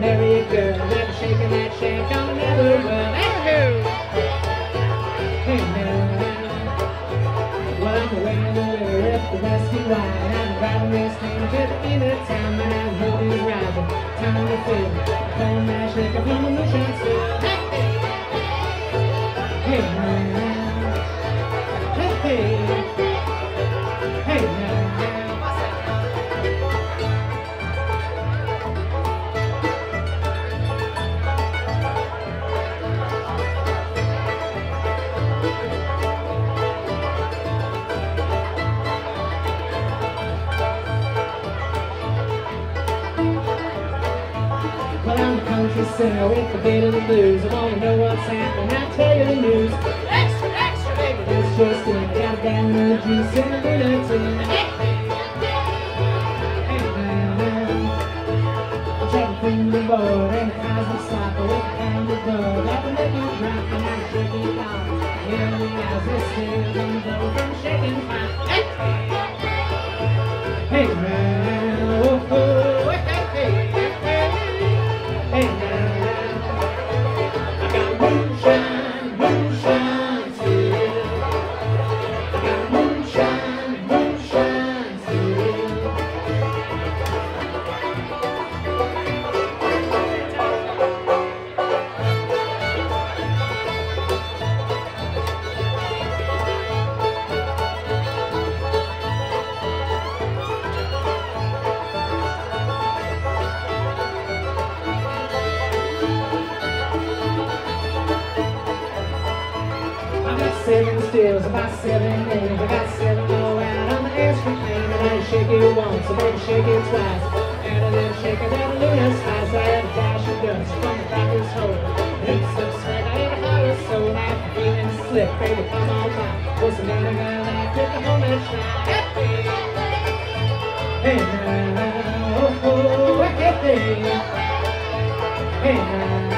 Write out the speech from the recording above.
Marry a girl, never shaking that shack, I'll never run. Hey, now, well, I'm wearing a wear up the rusty wine. I'm driving this train to the town, and I'm singer with a bit of the blues. I wanna know what's happening, I'll tell you the news. Extra, extra, baby, it's just in. Got a damn the juice in the bulletin. Hey, man, I'm trying to the board and the cars will stop with the kind of will make you drop and I'm shaking down. Hear the eyes are still on the door from shaking. Hey, hey, man, stills, about seven names. I got seven more out on the instrument plane. And I shake it once, and then shake it twice. And I then shake it down the lunar skies. I had a dash of dust from the cracker's hole. It's so sweat, I ain't a of soul. I'm feeling slick, baby, come on by. What's the of girl that took the home and shine? Hey, now, oh, oh, hey, hey, hey.